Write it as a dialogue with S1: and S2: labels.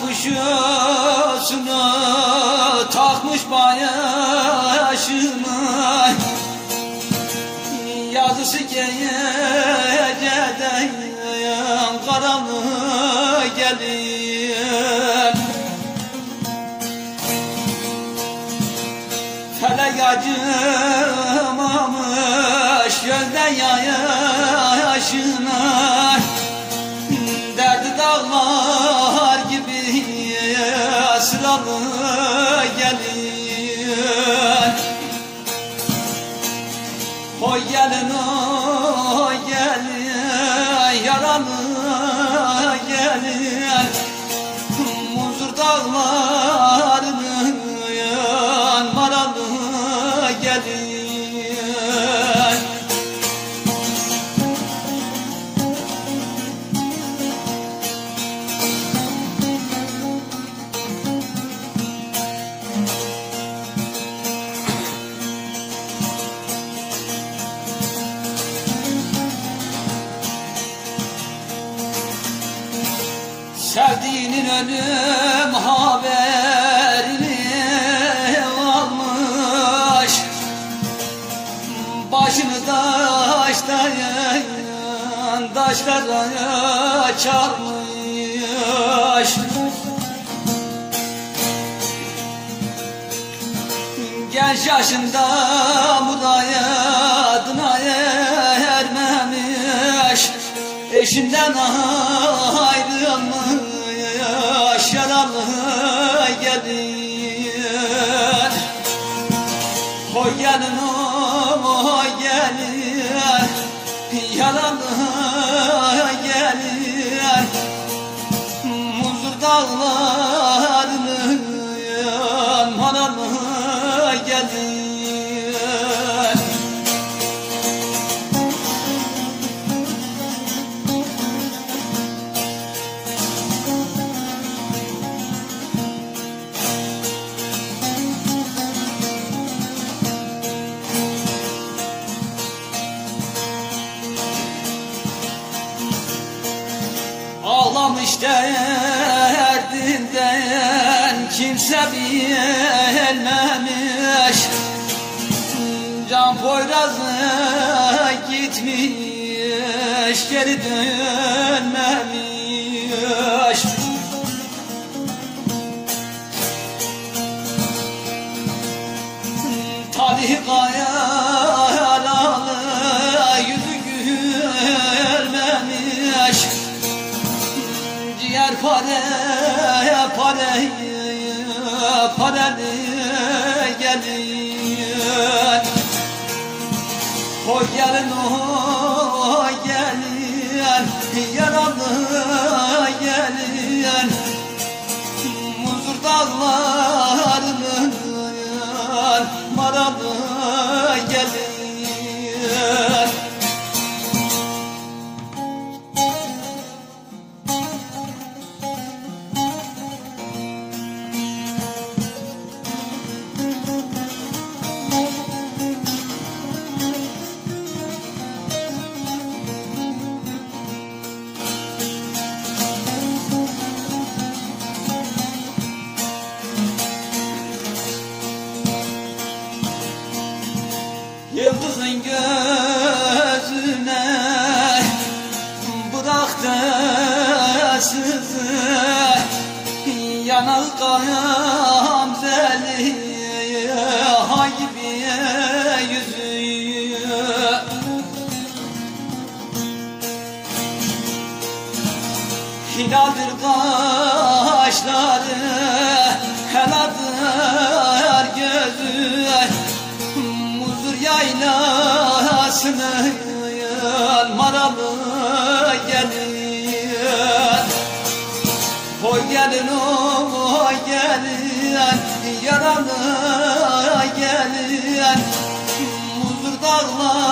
S1: kuşusunu takmış başına Yazısı geceden karanlık gelir Felek acımamış gözden yaşına Oy gelin oy gelin yaralı gelin Sevdiğinin ölüm haberini almış. Başını taştan taşlara çarpmış. Genç yaşında muradına ermemiş. Eşinden ayrılmış oy gelin yaralı gelin Muzur dağlarının Ağlamış derdinden kimse bilmemiş. Can Poyraz'ı gitmiş geri dönmemiş. Talih kayalalı pare pare pareli gelin. Oy gelin oy gelin yaralı Yıldızın gözüne bıraktı sızı Yanar gamzeli hay gibi yüzü Hilaldir kaşları gelin oy gelin yaralı gelin. Muzur dağlarının